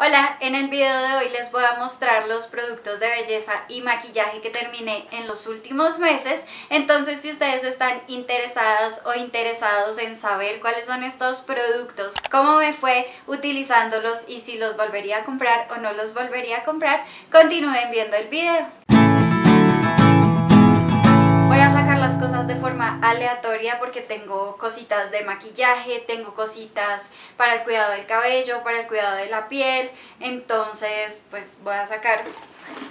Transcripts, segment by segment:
Hola, en el video de hoy les voy a mostrar los productos de belleza y maquillaje que terminé en los últimos meses entonces si ustedes están interesadas o interesados en saber cuáles son estos productos, cómo me fue utilizándolos y si los volvería a comprar o no los volvería a comprar, continúen viendo el video. Forma aleatoria porque tengo cositas de maquillaje, tengo cositas para el cuidado del cabello, para el cuidado de la piel, entonces pues voy a sacar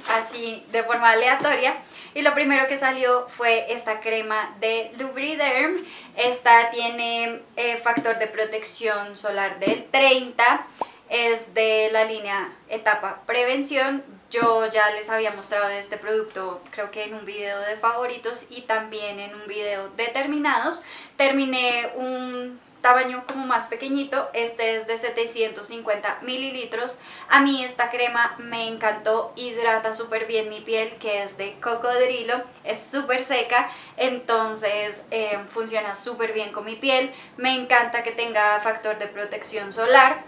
así de forma aleatoria. Y lo primero que salió fue esta crema de Lubriderm. Esta tiene eh, factor de protección solar del 30 es de la línea etapa prevención yo ya les había mostrado este producto creo que en un video de favoritos y también en un video de terminados. Terminé un tamaño como más pequeñito, este es de 750 mililitros. A mí esta crema me encantó, hidrata súper bien mi piel que es de cocodrilo, es súper seca, entonces eh, funciona súper bien con mi piel. Me encanta que tenga factor de protección solar,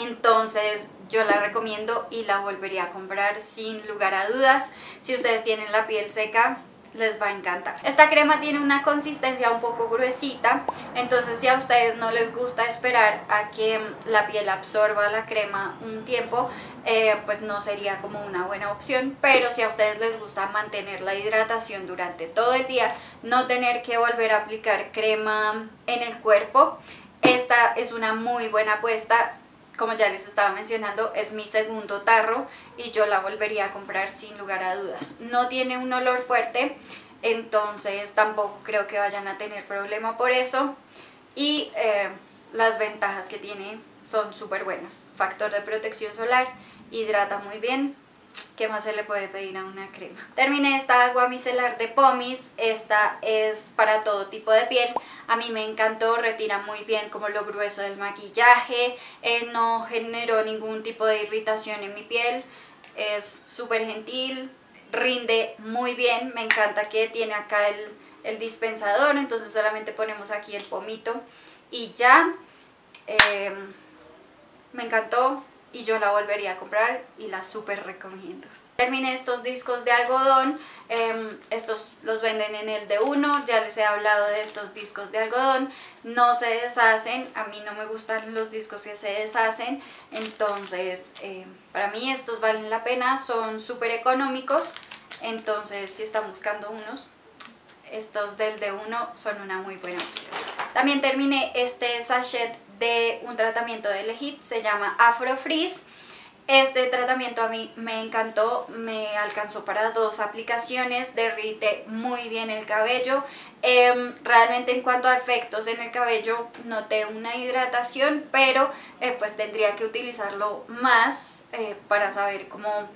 entonces yo la recomiendo y la volvería a comprar sin lugar a dudas. Si ustedes tienen la piel seca, les va a encantar. Esta crema tiene una consistencia un poco gruesita, entonces si a ustedes no les gusta esperar a que la piel absorba la crema un tiempo, eh, pues no sería como una buena opción, pero si a ustedes les gusta mantener la hidratación durante todo el día, no tener que volver a aplicar crema en el cuerpo, esta es una muy buena apuesta como ya les estaba mencionando, es mi segundo tarro y yo la volvería a comprar sin lugar a dudas. No tiene un olor fuerte, entonces tampoco creo que vayan a tener problema por eso. Y eh, las ventajas que tiene son súper buenas. Factor de protección solar, hidrata muy bien, ¿Qué más se le puede pedir a una crema? Terminé esta agua micelar de Pomis. Esta es para todo tipo de piel. A mí me encantó, retira muy bien como lo grueso del maquillaje. Eh, no generó ningún tipo de irritación en mi piel. Es súper gentil, rinde muy bien. Me encanta que tiene acá el, dispensador. Entonces solamente ponemos aquí el pomito y ya. Eh, me encantó, y yo la volvería a comprar y la súper recomiendo. Terminé estos discos de algodón, em, estos los venden en el de uno, ya les he hablado de estos discos de algodón, no se deshacen, a mí no me gustan los discos que se deshacen, entonces em, para mí estos valen la pena, son súper económicos, entonces si están buscando unos, estos del de uno son una muy buena opción. También terminé este sachet de un tratamiento de Legit, se llama Afro Freeze. Este tratamiento a mí me encantó, me alcanzó para dos aplicaciones, derrite muy bien el cabello. Em, realmente en cuanto a efectos en el cabello noté una hidratación, pero eh, pues tendría que utilizarlo más eh, para saber cómo,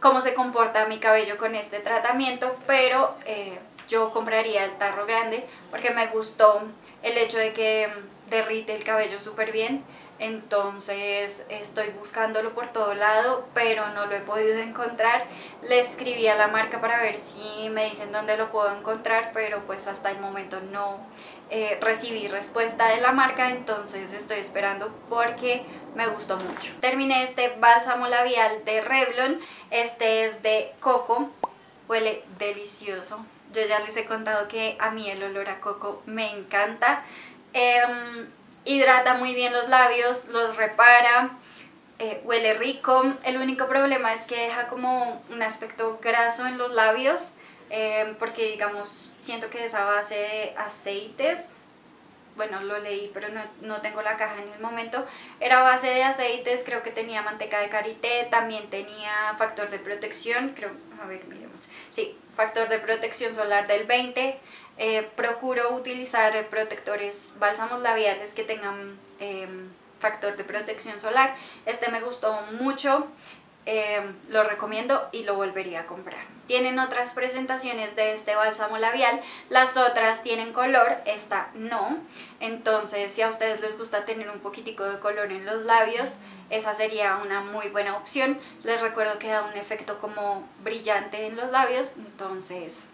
cómo se comporta mi cabello con este tratamiento, pero eh, yo compraría el tarro grande porque me gustó el hecho de que derrite el cabello súper bien entonces estoy buscándolo por todo lado pero no lo he podido encontrar. Le escribí a la marca para ver si me dicen dónde lo puedo encontrar pero pues hasta el momento no eh, recibí respuesta de la marca. Entonces estoy esperando porque me gustó mucho. Terminé este bálsamo labial de Revlon. Este es de coco. Huele delicioso yo ya les he contado que a mí el olor a coco me encanta Em, hidrata muy bien los labios, los repara, eh, huele rico. El único problema es que deja como un aspecto graso en los labios, em, porque digamos, siento que es a base de aceites, bueno, lo leí, pero no, no, tengo la caja en el momento. Era base de aceites, creo que tenía manteca de karité, también tenía factor de protección, creo, a ver, miremos. Sí, factor de protección solar del 20. Eh, procuro utilizar protectores, bálsamos labiales que tengan em, factor de protección solar. Este me gustó mucho. Em, lo recomiendo y lo volvería a comprar. Tienen otras presentaciones de este bálsamo labial, las otras tienen color, esta no. Entonces si a ustedes les gusta tener un poquitico de color en los labios, esa sería una muy buena opción. Les recuerdo que da un efecto como brillante en los labios, entonces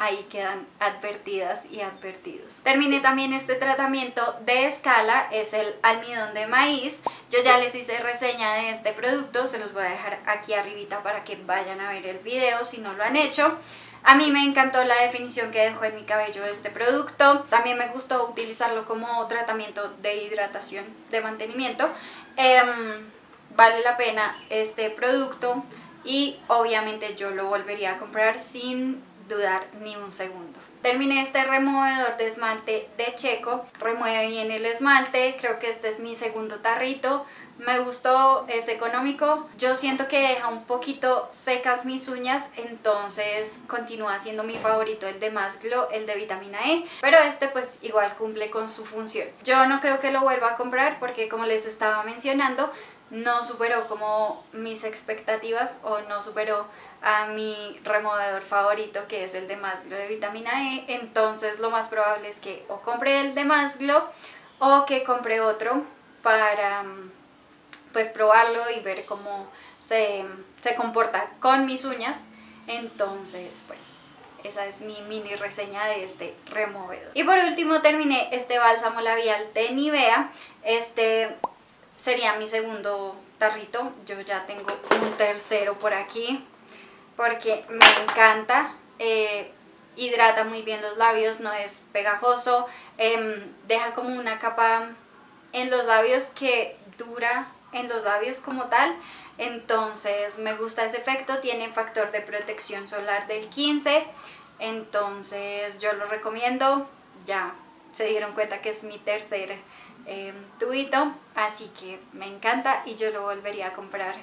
ahí quedan advertidas y advertidos. Terminé también este tratamiento de escala, es el almidón de maíz. Yo ya les hice reseña de este producto, se los voy a dejar aquí arribita para que vayan a ver el video si no lo han hecho. A mí me encantó la definición que dejó en mi cabello este producto. También me gustó utilizarlo como tratamiento de hidratación, de mantenimiento. Em, vale la pena este producto y obviamente yo lo volvería a comprar sin dudar ni un segundo. Terminé este removedor de esmalte de Checo, remueve bien el esmalte, creo que este es mi segundo tarrito, me gustó, es económico, yo siento que deja un poquito secas mis uñas, entonces continúa siendo mi favorito el de Más Glow, el de vitamina E, pero este pues igual cumple con su función. Yo no creo que lo vuelva a comprar porque como les estaba mencionando, no superó como mis expectativas o no superó a mi removedor favorito que es el de Más Glow de vitamina E entonces lo más probable es que o compre el de Más Glow o que compre otro para pues probarlo y ver cómo se, se comporta con mis uñas entonces bueno esa es mi mini reseña de este removedor. Y por último terminé este bálsamo labial de Nivea. Este sería mi segundo tarrito. Yo ya tengo un tercero por aquí porque me encanta. Eh, hidrata muy bien los labios, no es pegajoso, em, deja como una capa en los labios que dura en los labios como tal. Entonces me gusta ese efecto, tiene factor de protección solar del 15, entonces yo lo recomiendo. Ya se dieron cuenta que es mi tercer eh, tubito, así que me encanta y yo lo volvería a comprar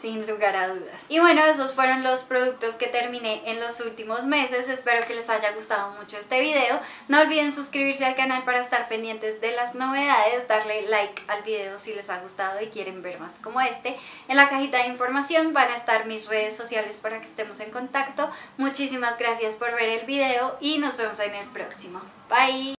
sin lugar a dudas. Y bueno, esos fueron los productos que terminé en los últimos meses. Espero que les haya gustado mucho este video. No olviden suscribirse al canal para estar pendientes de las novedades, darle like al video si les ha gustado y quieren ver más como este. En la cajita de información van a estar mis redes sociales para que estemos en contacto. Muchísimas gracias por ver el video y nos vemos en el próximo. Bye!